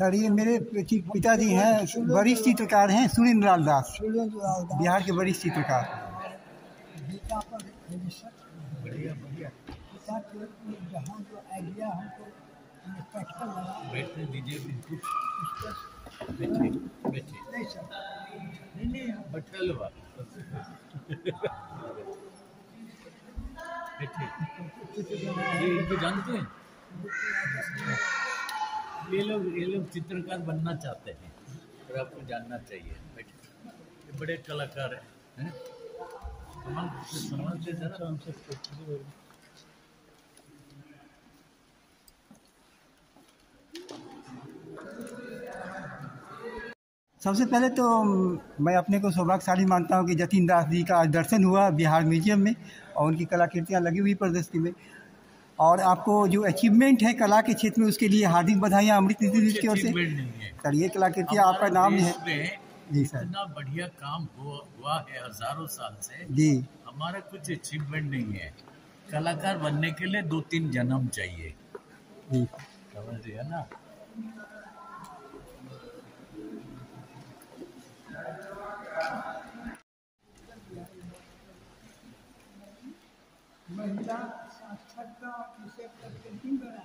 Sir ये मेरे पिताजी हैं, वरिष्ठ चित्रकार हैं सुरेंद्र लाल दास। बिहार के वरिष्ठ चित्रकार। ये इनको जानते हैं? ये लोग ये लोग चित्रकार बनना चाहते हैं। और आपको जानना चाहिए। ये बड़े कलाकार हैं हैं? कमाल से सम्मान से जरा। सबसे पहले तो मैं अपने को सौभाग्यशाली मानता हूँ कि जतिन दास जी का दर्शन हुआ बिहार म्यूज़ियम में और उनकी कलाकृतियाँ लगी हुई प्रदर्शनी में। और आपको जो अचीवमेंट है कला के क्षेत्र में उसके लिए हार्दिक बधाइयाँ अमृत नीति की ओर से। है। सर ये कलाकृतियाँ आपका नाम है। जी सर। इतना बढ़िया काम हुआ है हज़ारों साल से। जी। हमारा कुछ अचीवमेंट नहीं है। कलाकार बनने के लिए दो तीन जन्म चाहिए। जी। समझ रहे ना? महिला साक्षरता píldora.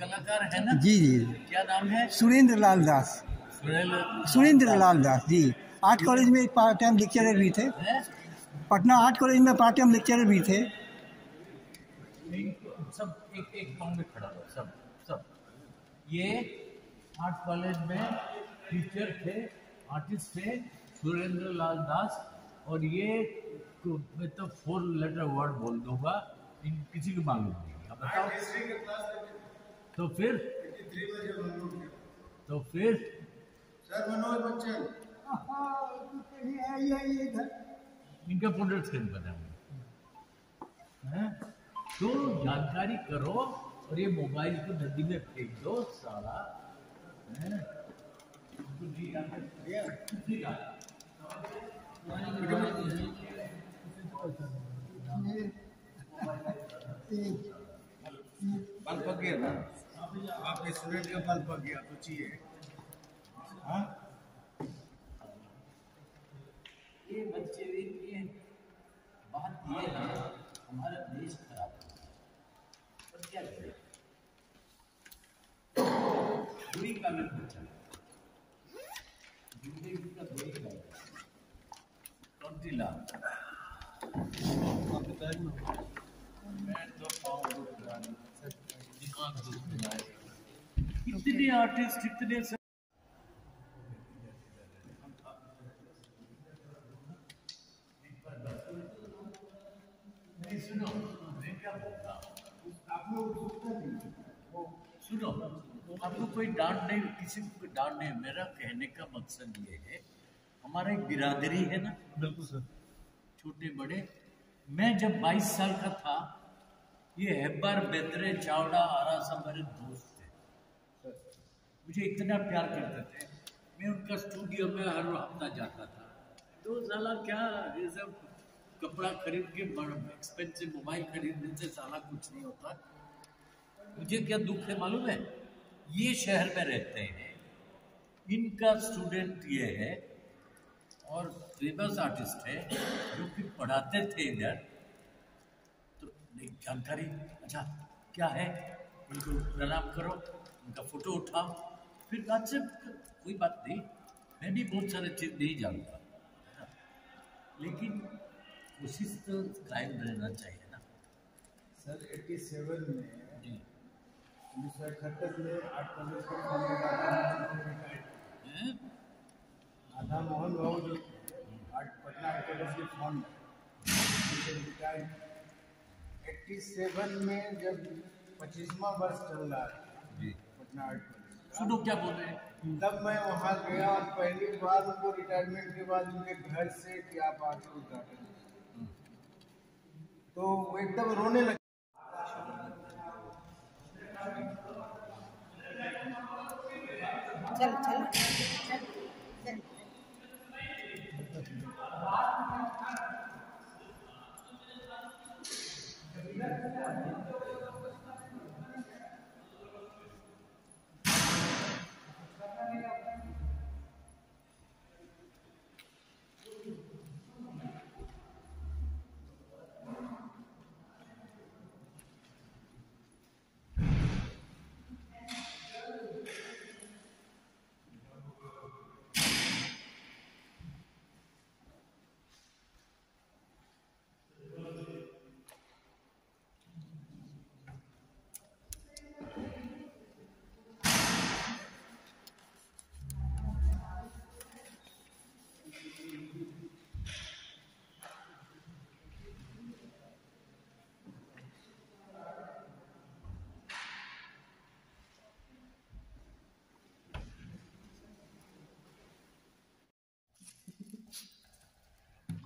कलाकार है ना? जी जी। क्या नाम है? सुरेंद्र लाल दास। सुरेंद्र लाल दास जी। आर्ट कॉलेज में पार्ट टाइम लेक्चरर भी थे। पटना आर्ट कॉलेज में पार्ट टाइम लेक्चरर भी थे। सब एक एक पाँव में खड़ा हो सब सब। ये आर्ट कॉलेज में टीचर थे आर्टिस्ट थे सुरेंद्र लाल दास और ये को- मैं तो फोर लेटर वर्ड बोल दूँगा इन किसी को मालूम नहीं अब बताओ। तो फिर? तो फिर? सर मनोज बच्चन इनका प्रोडक्ट स्क्रीन बना हुआ है? तो जानकारी करो और ये मोबाइल को नदी में फेंक दो हैं? तो जी, जानकारी- ठीक है। बल पक गया ना आपके स्टूडेंट का बल पक गया तो चाहिए। हाँ? ये बच्चे, ये बात ये है, हमारा देश खराब पर क्या करें? बुरी का में बच्चा ज़िंदगी का बुरी का ट्वेंटी लाख इतने आर्टिस्ट इतने सुनो मैं क्या बोल रहा हूँ सुनो आपको कोई डांट नहीं किसी को कोई डांट नहीं मेरा कहने का मकसद ये है हमारा एक बिरादरी है ना? बिल्कुल सर। छोटे बड़े मैं जब 22 साल का था, ये हेब्बार, बेदरे, चावड़ा आरा सब मेरे दोस्त थे। मुझे इतना प्यार करते थे। मैं उनका स्टूडियो में हर हफ़्ता जाता था। तो साला क्या, ये सब कपड़ा खरीद के एक्सपेंसिव मोबाइल खरीदने से साला कुछ नहीं होता। मुझे क्या दुख है मालूम है? ये शहर में रहते हैं। इनका स्टूडेंट ये है और फ़ेमस आर्टिस्ट है जो कि पढ़ाते थे इधर। नहीं जानकारी अच्छा क्या है? उनको प्रणाम करो उनका फ़ोटो उठाओ। फिर अच्छे कोई बात नहीं मैं भी बहुत सारे चीज़ नहीं जानता? लेकिन कोशिश तो कायम रहना चाहिए ना। सर 87 में जी। उन्नीस सौ इकहत्तर में आठ कॉलेज के फॉर्म रिटायर्ड हैं? राधा मोहन बाबू जो। पटना आर्ट के फॉर्म रिटायर्ड एट्टी सेवन में जब पच्चीसवा वर्ष चल रहा था पटना आर्ट क्या बोल रहे हैं? तब मैं वहाँ गया और पहली बार उनको रिटायरमेंट के बाद उनके घर से कि आप आके उद्घाटन तो वो एकदम रोने लगे। चल चल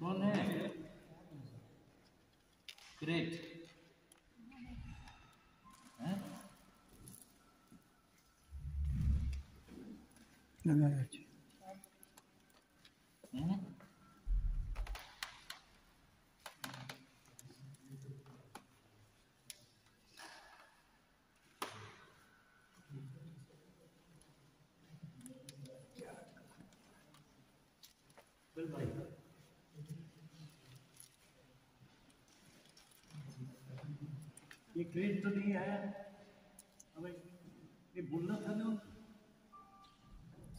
कौन है ग्रेट हैं? हम्म? चल भाई ये क्रेज तो नहीं आया। अबे ये बोलना था ना।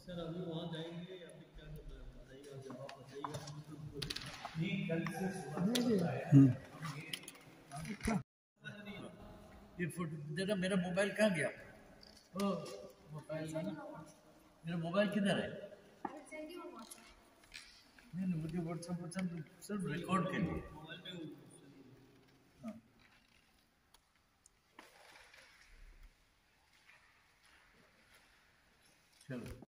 सर अभी वहाँ जाएँगे या फिर क्या करना है बताइए और जवाब बताइएगा नहीं कल से सुबह ये फ़ोटो जरा मेरा मोबाइल कहाँ गया? ओ मोबाइल मेरा मोबाइल किधर है? नहीं नहीं मुझे व्हाट्सएप व्हाट्सएप सिर्फ़ रिकॉर्ड के लिए। हाँ। चलो